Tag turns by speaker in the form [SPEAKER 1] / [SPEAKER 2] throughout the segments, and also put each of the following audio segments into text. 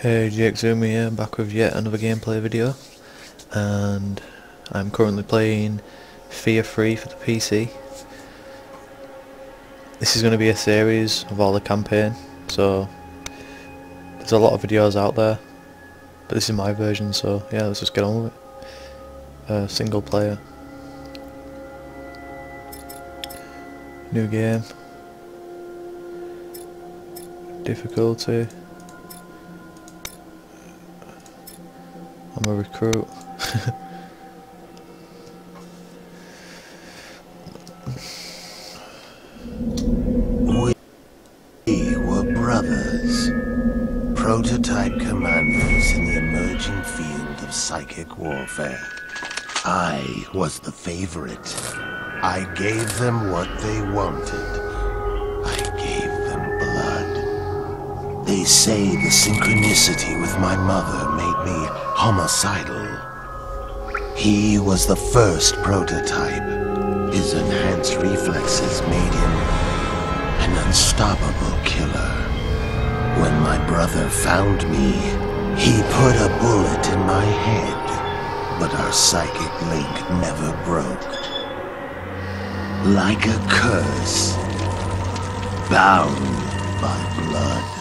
[SPEAKER 1] Hey, GXZoomer here, back with yet another gameplay video and I'm currently playing Fear 3 for the PC. This is going to be a series of all the campaign, so there's a lot of videos out there, but this is my version, so yeah, let's just get on with it. Uh, single player. New game. Difficulty. I'm a recruit.
[SPEAKER 2] We were brothers. Prototype commanders in the emerging field of psychic warfare. I was the favorite. I gave them what they wanted. I gave them blood. They say the synchronicity with my mother homicidal. He was the first prototype. His enhanced reflexes made him an unstoppable killer. When my brother found me, he put a bullet in my head, but our psychic link never broke. Like a curse, bound by blood.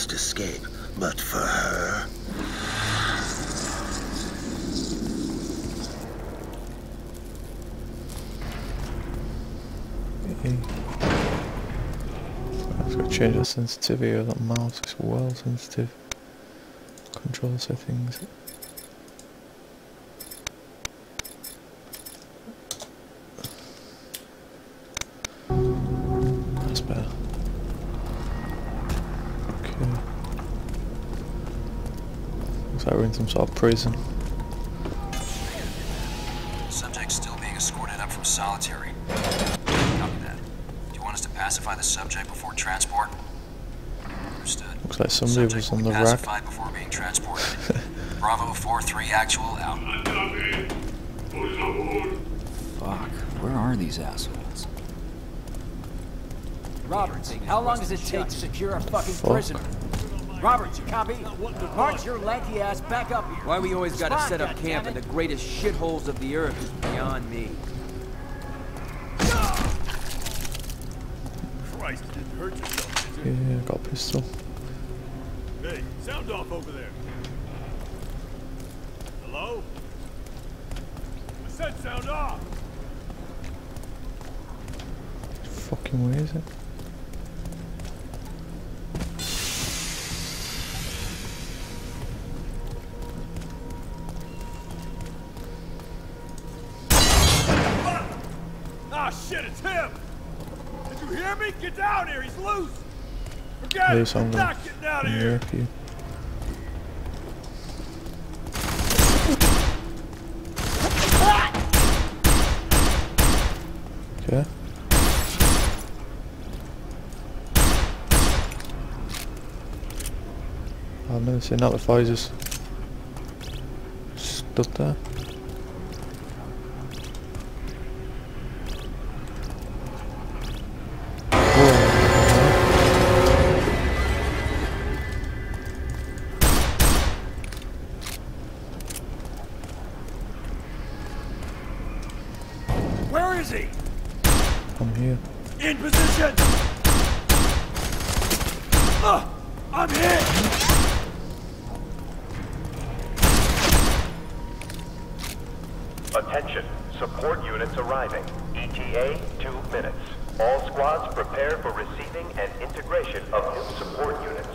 [SPEAKER 2] Must escape, but for her.
[SPEAKER 1] I've got to change the sensitivity of that mouse, it's well sensitive. Control settings. Some sort of prison.
[SPEAKER 3] Subject still being escorted up from solitary. Copy that. Do you want us to pacify the subject before transport? Understood.
[SPEAKER 1] Looks like somebody
[SPEAKER 3] Subject
[SPEAKER 1] was on the rack.
[SPEAKER 3] pacified before being transported. Bravo 4-3 actual out. Fuck, where are these assholes?
[SPEAKER 4] Roberts, how long does it take to secure a fucking
[SPEAKER 1] Fuck.
[SPEAKER 4] prisoner? Roberts, you copy? March your lanky ass back up here.
[SPEAKER 5] Why we always gotta
[SPEAKER 4] Come
[SPEAKER 5] set up camp in the greatest shitholes of the earth is beyond me.
[SPEAKER 6] Christ, you didn't hurt yourself, did you?
[SPEAKER 1] Yeah, got a pistol.
[SPEAKER 6] Hey, sound off over there. Hello? I said sound off!
[SPEAKER 1] Fucking where is it?
[SPEAKER 6] Get down here, he's loose! Forget it,
[SPEAKER 1] I'm
[SPEAKER 6] not getting out of here!
[SPEAKER 1] You. Okay. I've never seen that he's just stood there.
[SPEAKER 6] Where is he?
[SPEAKER 1] I'm here.
[SPEAKER 6] In position! Ah, I'm hit!
[SPEAKER 7] Attention, support units arriving. ETA, two minutes. All squads prepare for receiving and integration of new support units.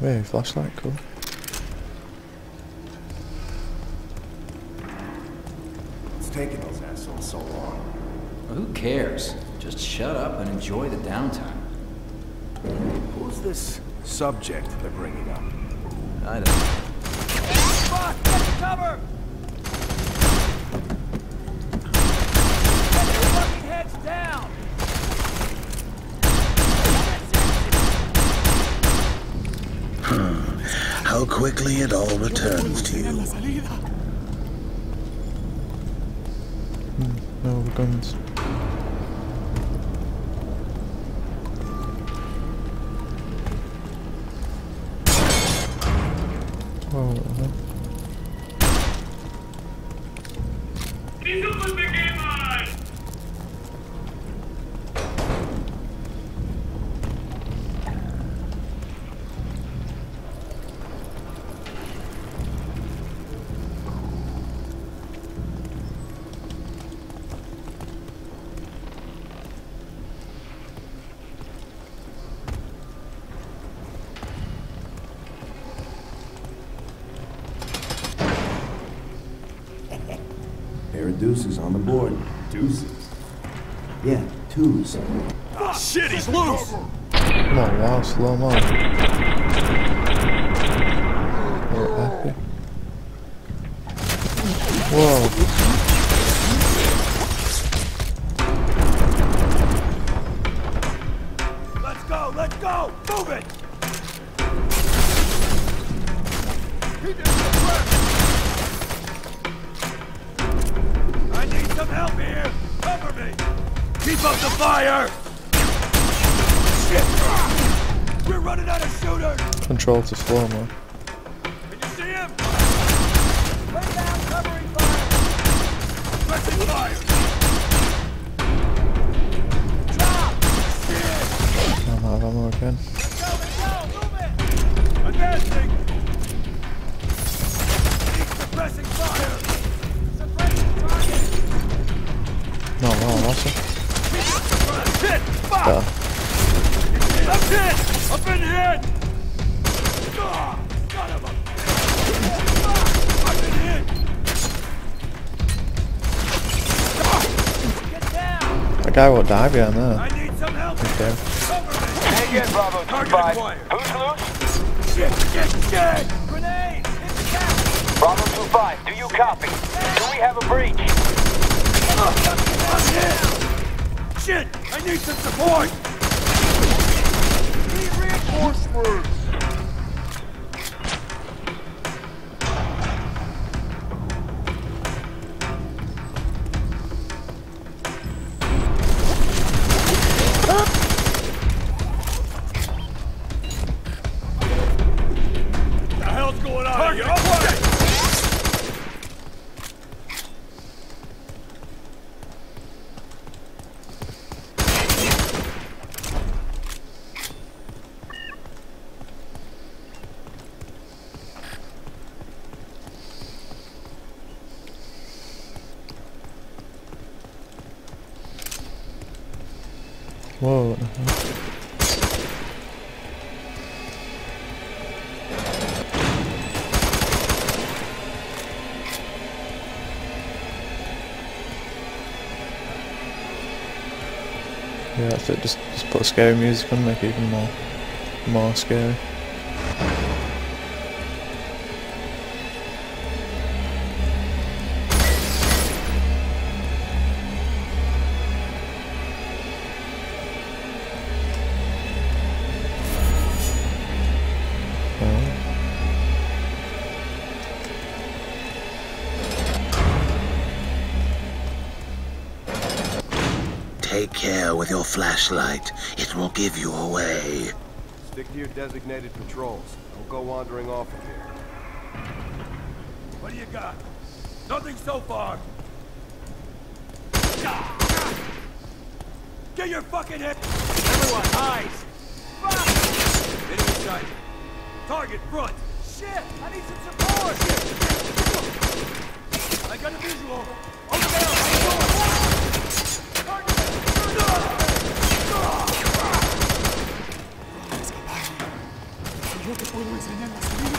[SPEAKER 1] Wait, flashlight, cool.
[SPEAKER 2] It's taking those assholes so long.
[SPEAKER 3] Well, who cares? Just shut up and enjoy the downtime.
[SPEAKER 2] Who's this subject they're bringing up?
[SPEAKER 3] I don't know.
[SPEAKER 4] Fuck, get to cover! Get your fucking heads down!
[SPEAKER 2] How quickly it all returns to you.
[SPEAKER 1] Hmm, no guns. Whoa,
[SPEAKER 2] deuces on the board. Deuces? Yeah, twos.
[SPEAKER 6] Ah, shit, he's loose!
[SPEAKER 1] Come on, wow, slow mo. Whoa. Control to slow mo.
[SPEAKER 6] Can you see him?
[SPEAKER 4] Lay down covering fire!
[SPEAKER 6] Pressing fire!
[SPEAKER 4] Drop!
[SPEAKER 1] I'm out of ammo again.
[SPEAKER 4] Let's go, let's go!
[SPEAKER 6] Advancing! Suppressing fire!
[SPEAKER 4] Suppressing target!
[SPEAKER 1] No, no, awesome.
[SPEAKER 6] Hit! Fuck!
[SPEAKER 1] There.
[SPEAKER 6] I'm hit! I've been hit!
[SPEAKER 1] Guy will die behind
[SPEAKER 6] I need some help!
[SPEAKER 1] Okay.
[SPEAKER 6] Cover!
[SPEAKER 7] Hey again, Bravo
[SPEAKER 6] Target acquired!
[SPEAKER 7] Who's loose?
[SPEAKER 6] Shit, shit, shit! Grenade! Hit the cat!
[SPEAKER 7] Bravo 2-5, do you copy? Do we have a breach?
[SPEAKER 6] I'm! Shit! I need some support! Need reinforcements!
[SPEAKER 1] What the hell? Yeah, that's it. Just, just put scary music on, make it even more, more scary.
[SPEAKER 2] Take care with your flashlight. It will give you away.
[SPEAKER 8] Stick to your designated patrols. Don't go wandering off of here.
[SPEAKER 6] What do you got? Nothing so far. Get your fucking head! Everyone, eyes! Enemy sight. Target front. Shit! I need some support! I got a visual. Over there!
[SPEAKER 9] Puedo enseñar la salida.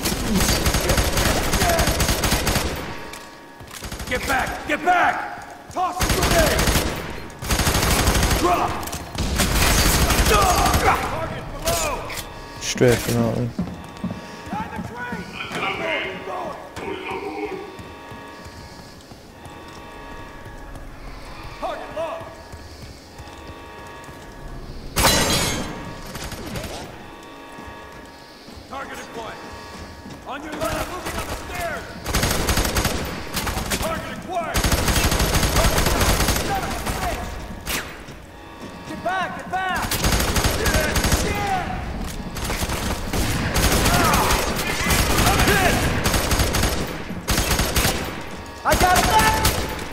[SPEAKER 6] Get back! Get back! Toss the grenade! Drop!
[SPEAKER 1] From out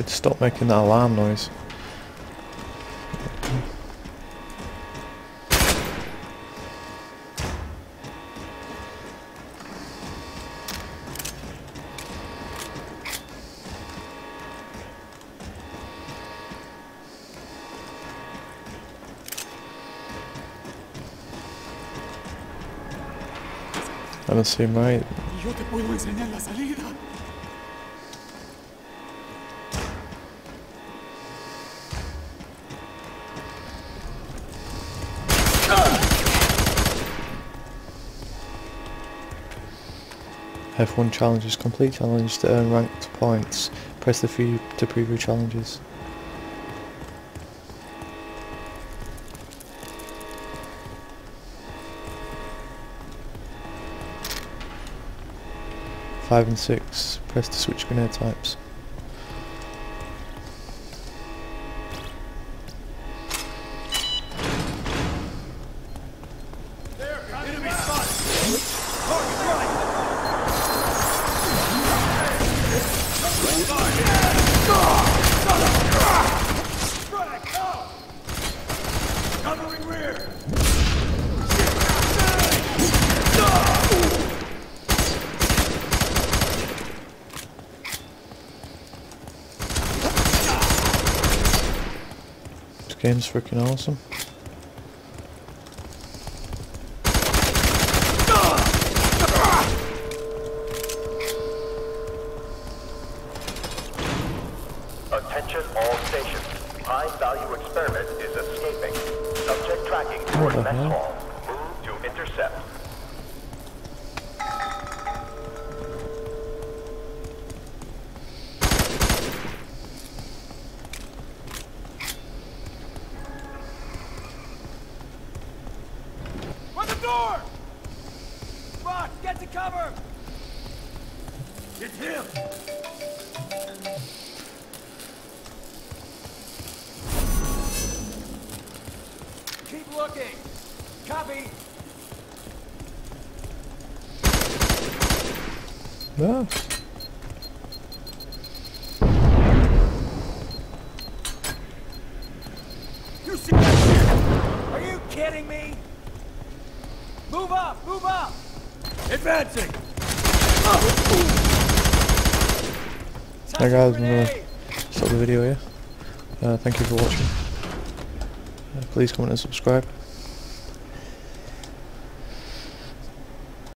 [SPEAKER 1] Should stop making that alarm noise. I don't see right.
[SPEAKER 9] Yo te puedo enseñar la salida.
[SPEAKER 1] F1 challenges. Complete challenge to earn ranked points. Press the view to preview challenges. Five and six. Press to switch grenade types. Game's freaking awesome. Ah.
[SPEAKER 4] You see that shit? Are you kidding me? Move up! Move up! Advancing!
[SPEAKER 1] Hey guys, I'm gonna stop the video here. Uh, thank you for watching. Uh, please comment and subscribe.